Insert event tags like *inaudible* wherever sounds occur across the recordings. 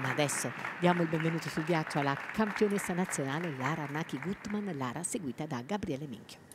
Ma adesso diamo il benvenuto sul ghiaccio alla campionessa nazionale Lara Naki Gutman, Lara seguita da Gabriele Minchio.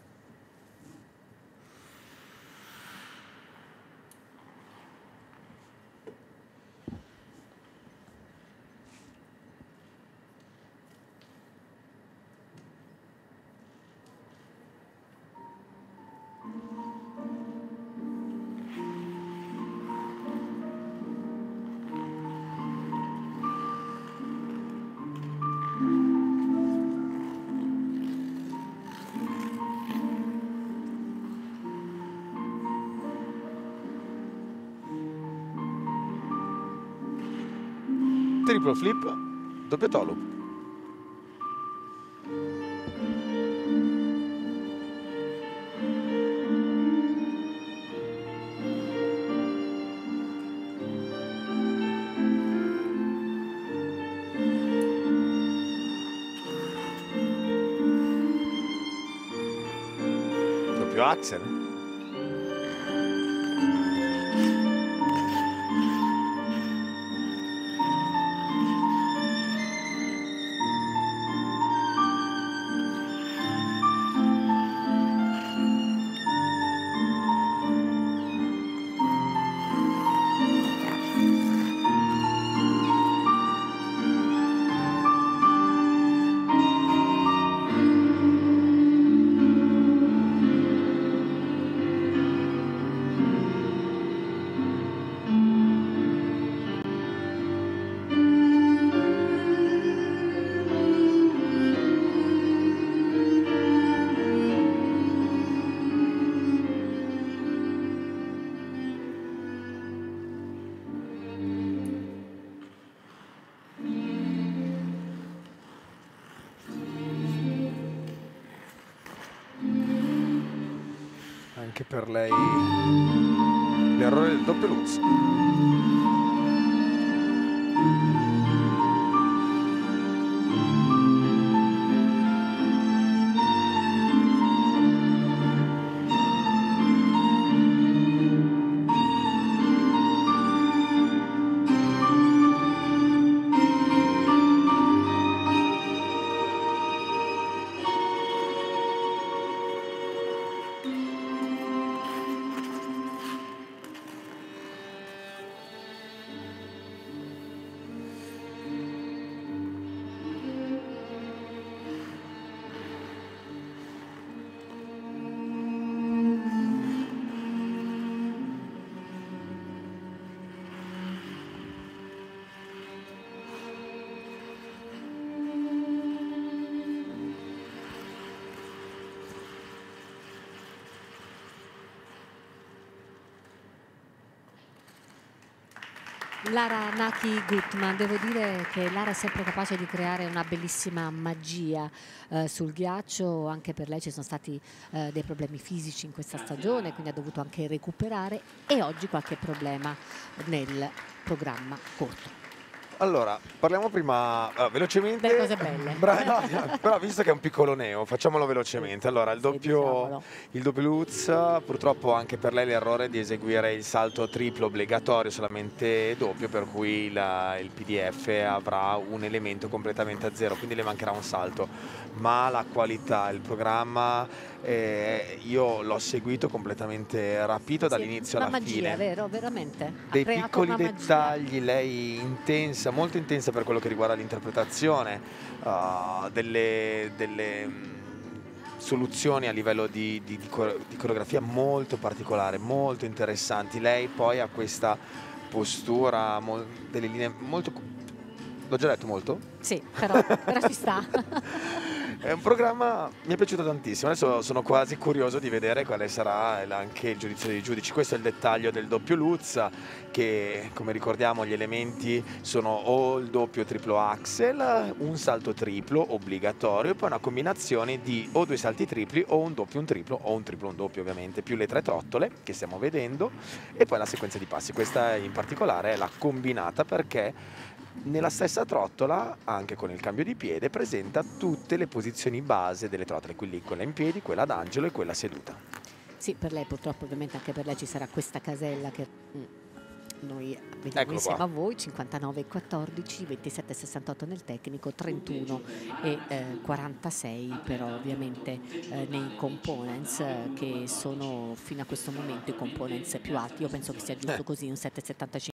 Triplo flip, doppio tolo. Doppio axel. Anche per lei l'errore del doppio Luz. Lara Naki Gutman, devo dire che Lara è sempre capace di creare una bellissima magia eh, sul ghiaccio, anche per lei ci sono stati eh, dei problemi fisici in questa stagione, quindi ha dovuto anche recuperare e oggi qualche problema nel programma corto. Allora, parliamo prima uh, velocemente. Delle cose belle. *laughs* Bra no, però visto che è un piccolo neo, facciamolo velocemente. Allora, il doppio, il doppio Lutz, purtroppo anche per lei l'errore di eseguire il salto triplo obbligatorio, solamente doppio, per cui la, il PDF avrà un elemento completamente a zero, quindi le mancherà un salto. Ma la qualità, il programma eh, io l'ho seguito completamente rapito sì, dall'inizio alla magia, fine. vero, veramente. Dei piccoli dettagli, magia. lei intensa, molto intensa per quello che riguarda l'interpretazione, uh, delle, delle mm, soluzioni a livello di, di, di, di coreografia molto particolare, molto interessanti. Lei poi ha questa postura, delle linee molto... L'ho già detto molto? Sì, però, però ci sta. *laughs* È un programma, mi è piaciuto tantissimo, adesso sono quasi curioso di vedere quale sarà anche il giudizio dei giudici. Questo è il dettaglio del doppio Luzza, che come ricordiamo gli elementi sono o il doppio triplo axel, un salto triplo obbligatorio e poi una combinazione di o due salti tripli o un doppio un triplo o un triplo un doppio ovviamente, più le tre trottole che stiamo vedendo e poi la sequenza di passi. Questa in particolare è la combinata perché nella stessa trottola, anche con il cambio di piede, presenta tutte le posizioni base delle trottole, quindi quella in piedi, quella d'angelo e quella seduta. Sì, per lei purtroppo ovviamente anche per lei ci sarà questa casella che mm, noi veniamo Eccolo insieme qua. a voi 59 e 14 27 68 nel tecnico 31 e eh, 46 però ovviamente eh, nei components eh, che sono fino a questo momento i components più alti io penso che sia giusto Eh. così un 7,75